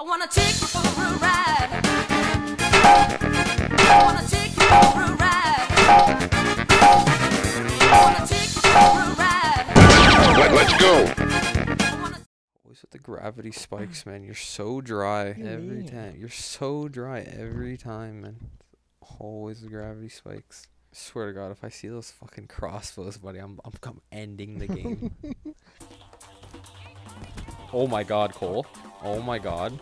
I wanna take you for a ride. I wanna take you for a ride. I wanna take you for a ride. Let, let's go. Always with the gravity spikes, man. You're so dry you every mean? time. You're so dry every time, man. Always the gravity spikes. I swear to God, if I see those fucking crossbows, buddy, I'm I'm, I'm ending the game. oh my God, Cole. Oh my God.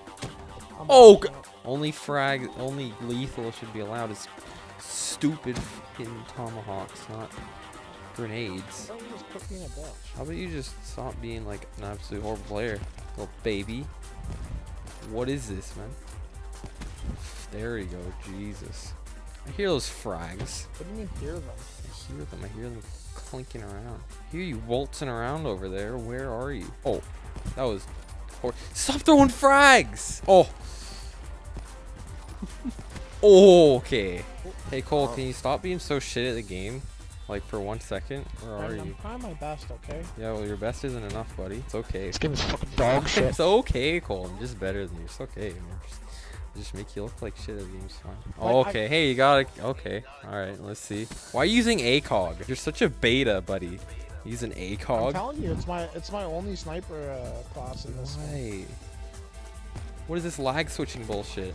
Oh, only frag, only lethal should be allowed is stupid fucking tomahawks, not grenades. Why don't you just put me in a bitch? How about you just stop being like an absolute horrible player, little baby? What is this, man? There you go, Jesus. I hear those frags. What do you mean hear them? I hear them. I hear them clinking around. I hear you waltzing around over there. Where are you? Oh, that was. Hor- Stop throwing frags! Oh. oh, okay. Hey Cole, oh. can you stop being so shit at the game? Like for one second? Where are I'm, I'm you? trying my best, okay? Yeah, well, your best isn't enough, buddy. It's okay. This game is fucking dog shit. It's okay, Cole. I'm just better than you. It's okay. man. Just, just make you look like shit at the game's fine. Oh, Like, I- okay. Hey, you got it. Okay. All right. Let's see. Why are you using ACOG? You're such a beta, buddy. Use an ACOG. I'm telling you, it's my it's my only sniper uh, class in this. Why? What is this lag switching bullshit?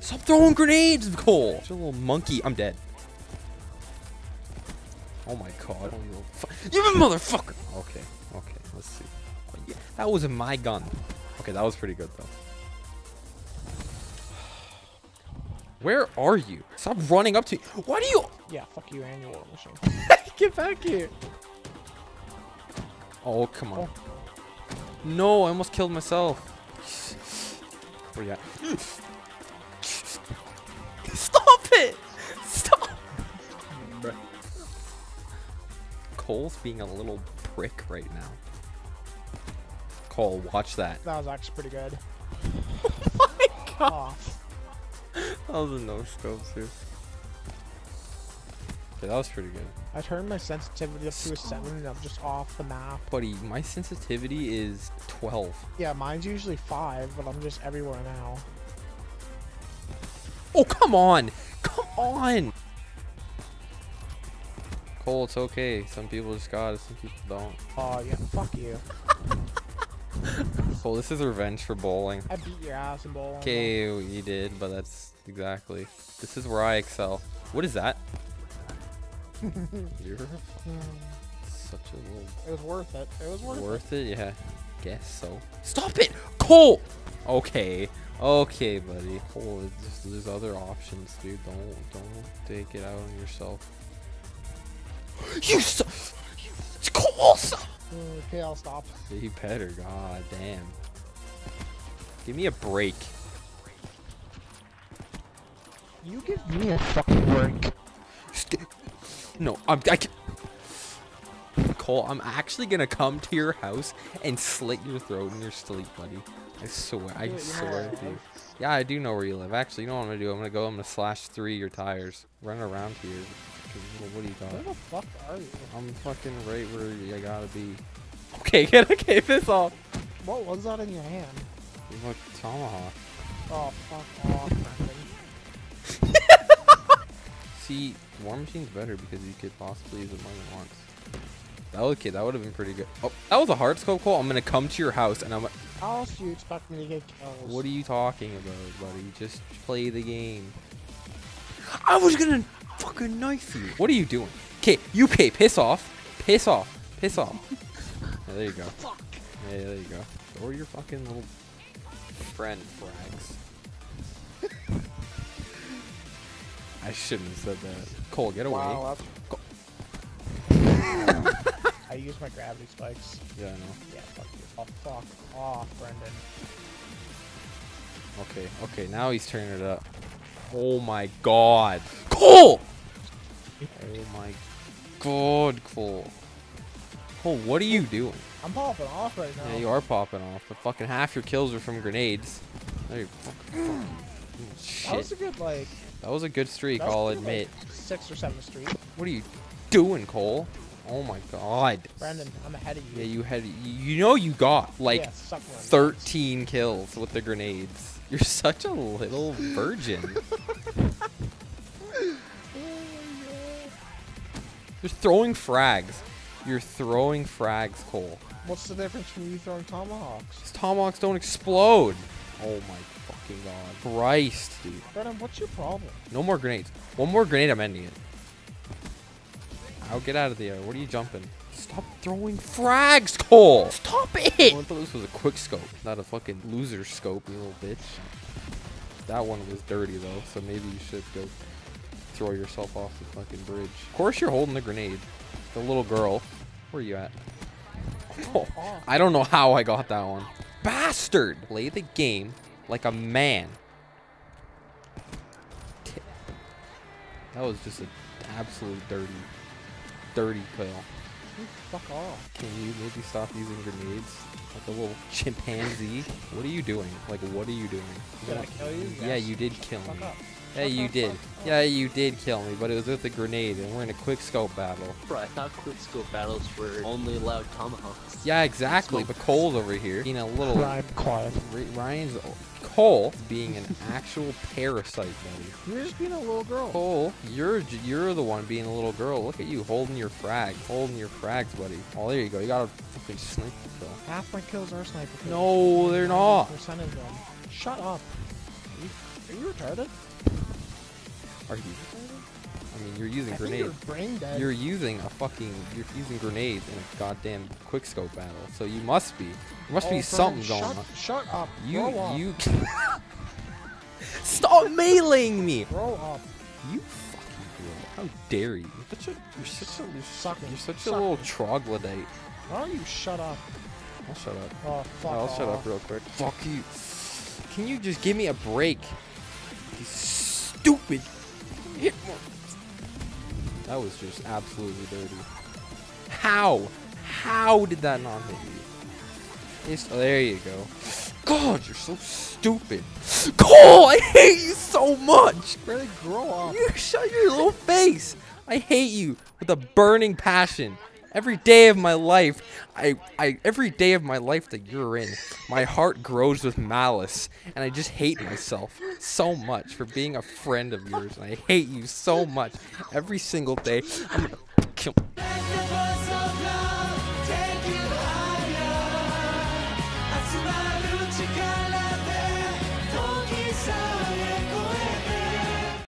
Stop throwing grenades, Cole. You're a little monkey. I'm dead. Oh my god. Oh, you fu- you a motherfucker. Okay. Okay. Let's see. Oh, yeah, That was my gun. Okay, that was pretty good though. Where are you? Stop running up to me. Why do you Yeah, fuck you and your war machine. get back here? Oh, come on. Oh. No, I almost killed myself. Where you at? Stop it! Stop! Cole's being a little prick right now. Cole, watch that. That was actually pretty good. Oh my god! Off. That was a no scope too. That was pretty good. I turned my sensitivity up to a seven, and I'm just off the map. Buddy, my sensitivity is 12. Yeah, mine's usually five, but I'm just everywhere now. Oh, come on! Come on! Cole, it's okay. Some people just got it, some people don't. Oh yeah, fuck you. Cole, this is revenge for bowling. I beat your ass in bowling. Okay, you did, but that's exactly. This is where I excel. What is that? You're such a little It was worth it. It was worth, worth it. Yeah, guess so. Stop it, Cole. Okay, okay, buddy. Cole, just, there's other options, dude. Don't don't take it out on yourself. You so, you, Cole. So. Okay, I'll stop. you better. God damn. Give me a break. You give me a fucking break. No, I'm. I can- Cole, I'm actually gonna come to your house and slit your throat in your sleep, buddy. I swear. I swear where to you. Yeah, I do know where you live. Actually, you know what I'm gonna do? I'm gonna go. I'm gonna slash three your tires. Run around here. What do you Where the fuck are you? I'm fucking right where you gotta be. Okay, get okay, piss off. What was that in your hand? You look tomahawk. Oh, fuck off, See, War Machine's better because you could possibly use it more than once. That would okay, that would have been pretty good. Oh, that was a hard scope call. I'm gonna come to your house and I'm. How else do you expect me to get kills? What are you talking about, buddy? Just play the game. I was gonna fucking knife you. What are you doing? Okay, you okay, piss off. Piss off. Piss off. Yeah, there you go. Fuck. Yeah, there you go. Or your fucking little friend frags. I shouldn't have said that. Cole, get away. Wow. I use my gravity spikes. Yeah, I know. Yeah, fuck you. Oh, fuck off, Brendan. Okay, okay, now he's turning it up. Oh my god. Cole! Oh my god, Cole. Cole, what are you doing? I'm popping off right now. Yeah, you are popping off, but fucking half your kills are from grenades. There you fucking That was a good, like... That was a good streak, I'll admit. Like, six or seven streak. What are you doing, Cole? Oh my god. Brandon, I'm ahead of you. Yeah, you had. You know you got like yeah, suck one. 13 kills with the grenades. You're such a little virgin. You're throwing frags. You're throwing frags, Cole. What's the difference from you throwing tomahawks? These tomahawks don't explode. Oh my fucking god. Christ, dude. Brandon, what's your problem? No more grenades. One more grenade, I'm ending it. I'll get out of the air. What are you jumping? Stop throwing frags, Cole! Stop it! I thought this was a quick scope, not a fucking loser scope, you little bitch. That one was dirty though, so maybe you should go throw yourself off the fucking bridge. Of course you're holding the grenade. The little girl. Where are you at? Oh. I don't know how I got that one. Bastard! Play the game like a man. That was just an absolute dirty, dirty kill. Fuck off. Can you maybe stop using grenades? Like a little chimpanzee? What are you doing? Like, what are you doing? You Did I gonna- kill you? Yeah, Yes. you did kill me. Fuck up. Yeah, you did. Yeah, you did kill me, but it was with a grenade, and we're in a quick scope battle. Bro, I thought quick scope battles were only allowed tomahawks. Yeah, exactly. But Cole's over here being a little. I'm quiet. Ryan's Cole being an actual parasite, buddy. You're just being a little girl. Cole, you're you're the one being a little girl. Look at you holding your frag, holding your frags, buddy. Oh, there you go. You got a fucking sniper kill. Half my kills are sniper kills. No, they're not. Percent of them. Shut up. Are you, are you retarded? Are you? I mean, you're using I grenades. you're. You're using a fucking. You're using grenades in a goddamn quickscope battle. So you must be. There must Oh, be something going shut, on. Shut up. You up. you. Stop mailing me. Grow up. You fucking girl. How dare you? You're such a. You're such a. You're, you're such a little troglodyte. Why don't you shut up? I'll shut up. Oh, fuck I'll shut up real quick. Fuck you. Can you just give me a break? You stupid. Hit more. That was just absolutely dirty. How? How did that not hit you? It's, oh, there you go. God, you're so stupid. Cole, I hate you so much. Really grow up. You shut your little face. I hate you with a burning passion. Every day of my life, I, I, every day of my life that you're in, my heart grows with malice, and I just hate myself so much for being a friend of yours, and I hate you so much every single day. I'm gonna kill.